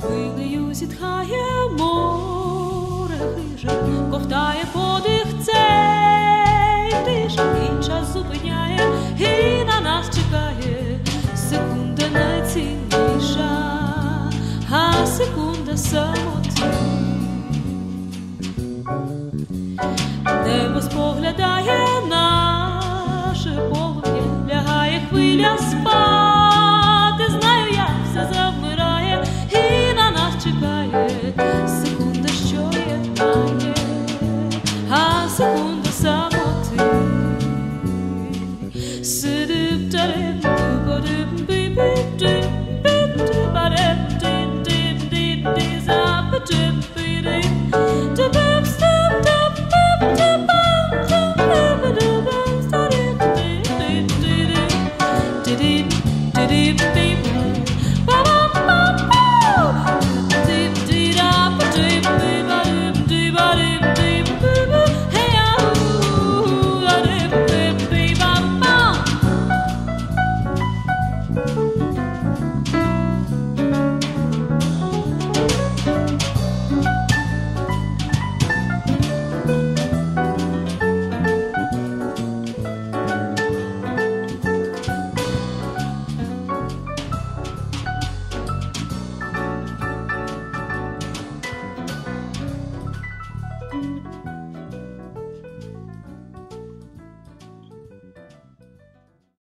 Хвилею зітхає мене самоту, небо споглядає наше полум'я, лягає хвиля спати. Знаю, я все завмирає і на нас чекає. Секунда, що є має, а секунда самоти сиди в тарифі. defeating.